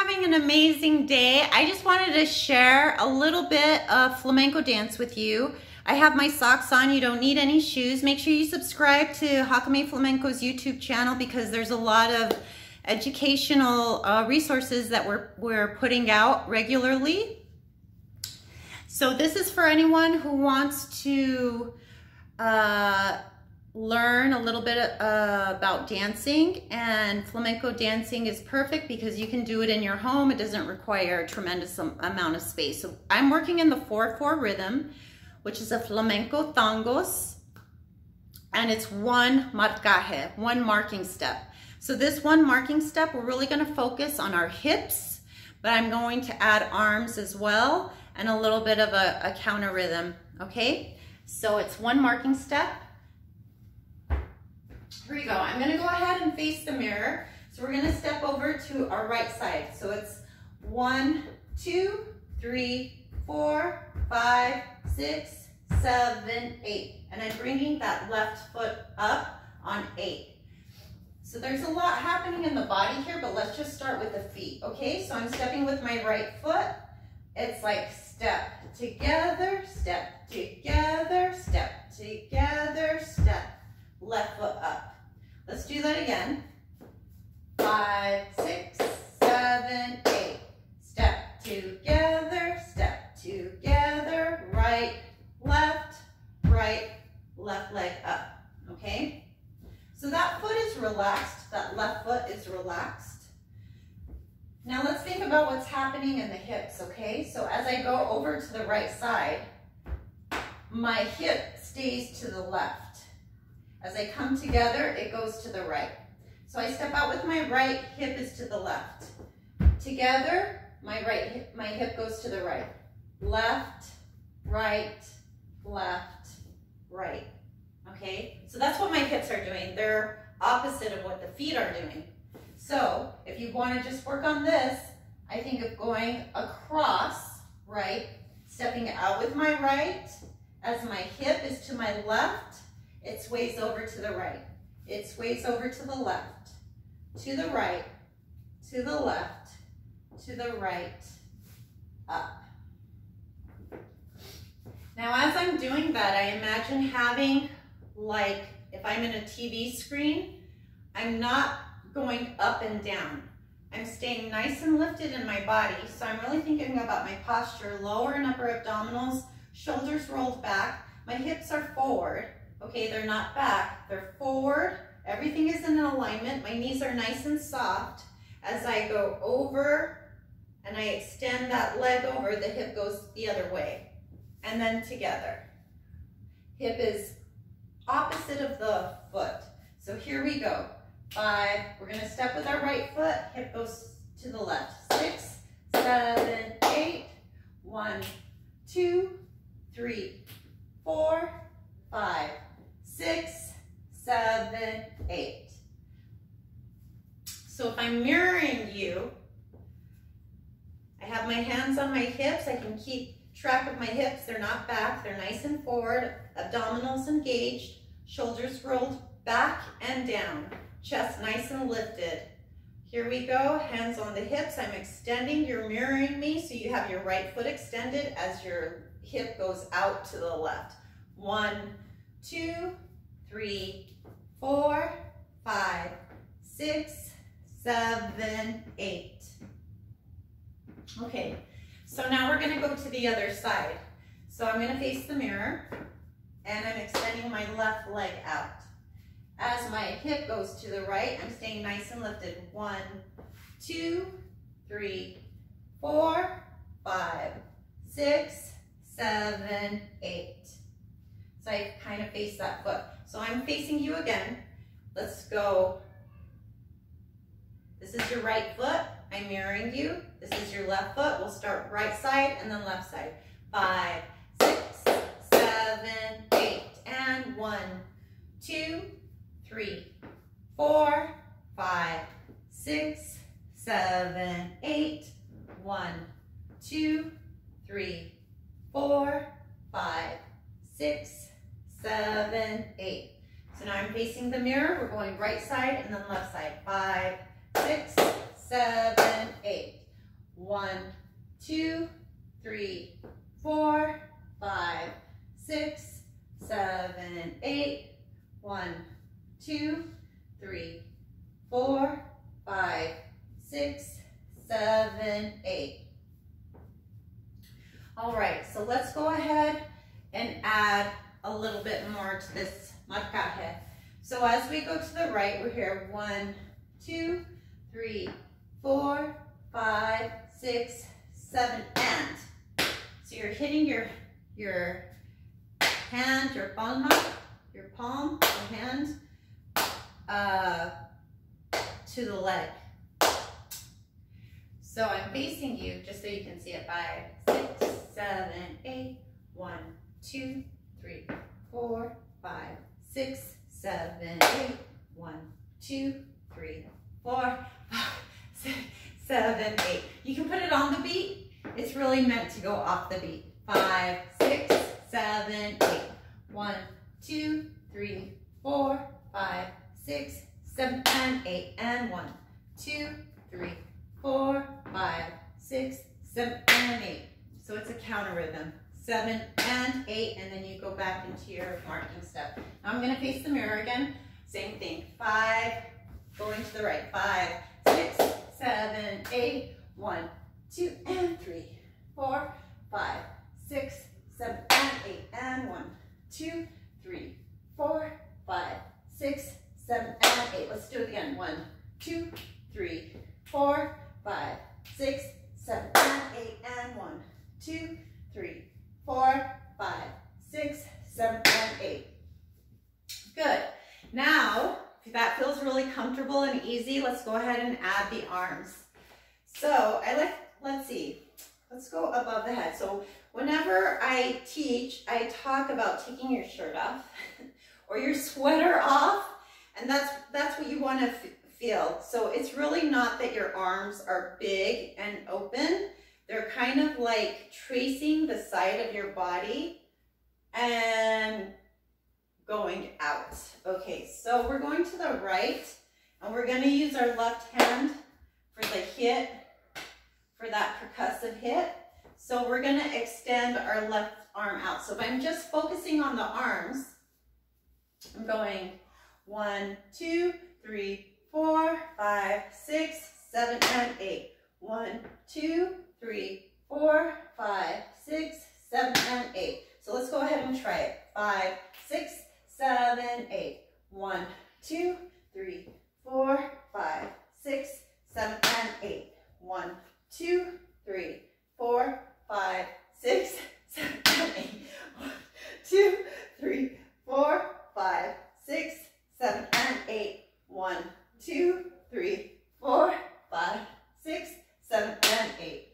having an amazing day. I just wanted to share a little bit of flamenco dance with you. I have my socks on, you don't need any shoes. Make sure you subscribe to Jacome Flamenco's YouTube channel because there's a lot of educational uh, resources that we're, we're putting out regularly. So this is for anyone who wants to uh, learn a little bit uh, about dancing and flamenco dancing is perfect because you can do it in your home. It doesn't require a tremendous amount of space. So I'm working in the 4-4 rhythm, which is a flamenco tangos, and it's one marcaje, one marking step. So this one marking step, we're really gonna focus on our hips, but I'm going to add arms as well and a little bit of a, a counter rhythm, okay? So it's one marking step, here we go. I'm gonna go ahead and face the mirror. So we're gonna step over to our right side. So it's one, two, three, four, five, six, seven, eight. And I'm bringing that left foot up on eight. So there's a lot happening in the body here, but let's just start with the feet, okay? So I'm stepping with my right foot. It's like step together, step together, step together, step, left foot up. Let's do that again. Five, six, seven, eight. Step together, step together, right, left, right, left leg up, okay? So that foot is relaxed, that left foot is relaxed. Now let's think about what's happening in the hips, okay? So as I go over to the right side, my hip stays to the left. As I come together, it goes to the right. So I step out with my right, hip is to the left. Together, my right hip, my hip goes to the right. Left, right, left, right. Okay, so that's what my hips are doing. They're opposite of what the feet are doing. So if you want to just work on this, I think of going across, right, stepping out with my right as my hip is to my left, it sways over to the right. It sways over to the left, to the right, to the left, to the right, up. Now as I'm doing that, I imagine having like, if I'm in a TV screen, I'm not going up and down. I'm staying nice and lifted in my body. So I'm really thinking about my posture, lower and upper abdominals, shoulders rolled back. My hips are forward. Okay, they're not back, they're forward. Everything is in alignment. My knees are nice and soft. As I go over and I extend that leg over, the hip goes the other way. And then together. Hip is opposite of the foot. So here we go. Five, we're gonna step with our right foot, hip goes to the left. Six, seven, eight. One, two, three, four, five, six, seven, eight. So if I'm mirroring you, I have my hands on my hips. I can keep track of my hips. They're not back. They're nice and forward. Abdominals engaged. Shoulders rolled back and down. Chest nice and lifted. Here we go. Hands on the hips. I'm extending. You're mirroring me. So you have your right foot extended as your hip goes out to the left. One, two, three, four, five, six, seven, eight. Okay, so now we're gonna go to the other side. So I'm gonna face the mirror and I'm extending my left leg out. As my hip goes to the right, I'm staying nice and lifted. One, two, three, four, five, six, seven, eight. So I kind of face that foot. So I'm facing you again. Let's go. This is your right foot. I'm mirroring you. This is your left foot. We'll start right side and then left side. Five, six, seven, eight. And one, two, three, four, five, six, seven, eight. One, two, three, four, five, six, seven, eight. So now I'm facing the mirror. We're going right side and then left side. Five, six, seven, eight. One, two, three, four, five, six, seven, eight. One, two, three, four, five, six, seven, eight. All right, so let's go ahead and add a little bit more to this marcaje. So as we go to the right, we're here one, two, three, four, five, six, seven, and. So you're hitting your, your hand, your palma, your palm, your hand, uh, to the leg. So I'm facing you just so you can see it. Five, six, seven, eight. One, two, three, four, five, six, seven, eight. One, two, three, four, five, six, seven, eight. You can put it on the beat. It's really meant to go off the beat. Five, six, seven, eight. One, two, three, four, five, six, seven, and eight. And one, two, three, four, five, six, seven, and eight. So it's a counter rhythm. Seven and eight, and then you go back into your marking step. Now I'm gonna face the mirror again. Same thing. Five, going to the right. Five, six, seven, eight. One, two, and three, four, five, six, seven, and eight. And one, two, three, four, five, six, seven, and eight. Let's do it again. One, two, three, four, five, six, seven, and eight. And one, two, three, four, five, six, seven, and eight. Good. Now, if that feels really comfortable and easy, let's go ahead and add the arms. So I like, let's see, let's go above the head. So whenever I teach, I talk about taking your shirt off or your sweater off, and that's, that's what you want to feel. So it's really not that your arms are big and open. They're kind of like tracing the side of your body and going out. Okay, so we're going to the right and we're going to use our left hand for the hit, that percussive hit. So we're going to extend our left arm out. So if I'm just focusing on the arms, I'm going one, two, three, four, five, six, seven, and eight. One, two, three, four, five, six, seven, and eight. So let's go ahead and try it. Five, six, seven, eight. One, two, three, four, five, six, seven, and eight. One, two, three, four, five, six, seven, and eight. One, two, three, four, five, six, seven, and eight. One, two, three, four, five, six, seven, and eight.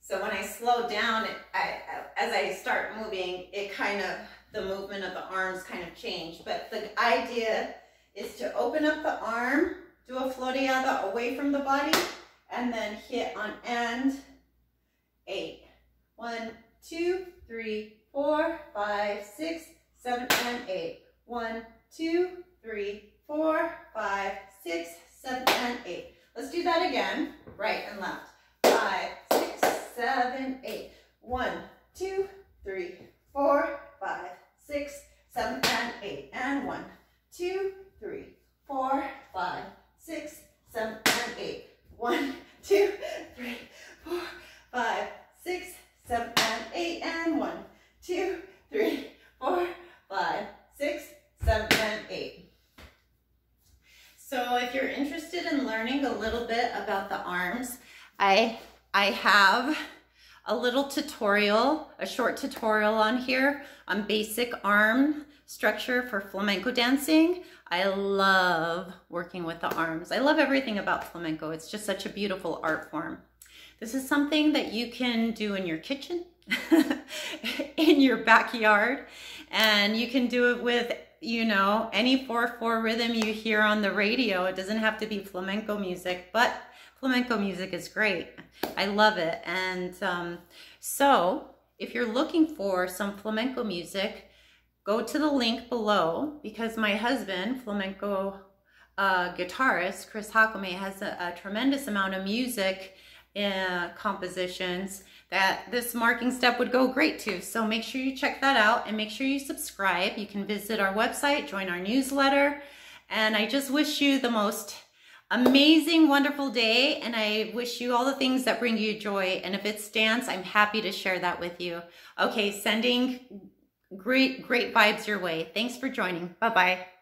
So when I slow down, it, I, as I start moving, it kind of, the movement of the arms kind of change. But the idea is to open up the arm, do away from the body, and then hit on end eight. One, two, three, four, five, six, seven, and eight. One, two, three, four, five, six, seven, and eight. Let's do that again, right and left. Five, six, seven, eight. One, two, three, four, five, six, seven, and eight. And one, two, three, four, five, six, seven, and eight. One, two, three, four, five, six, seven, and eight. And one, two, three, four, five, six, seven, and eight. So if you're interested in learning a little bit about the arms, I, I have a little tutorial, a short tutorial on here on basic arm structure for flamenco dancing. I love working with the arms. I love everything about flamenco. It's just such a beautiful art form. This is something that you can do in your kitchen, in your backyard, and you can do it with you know, any 4-4 rhythm you hear on the radio. It doesn't have to be flamenco music, but flamenco music is great. I love it. And um, so if you're looking for some flamenco music, go to the link below because my husband, flamenco uh, guitarist, Chris Jacome, has a, a tremendous amount of music uh, compositions that this marking step would go great to. So make sure you check that out and make sure you subscribe. You can visit our website, join our newsletter, and I just wish you the most amazing, wonderful day. And I wish you all the things that bring you joy. And if it's dance, I'm happy to share that with you. Okay, sending great, great vibes your way. Thanks for joining. Bye-bye.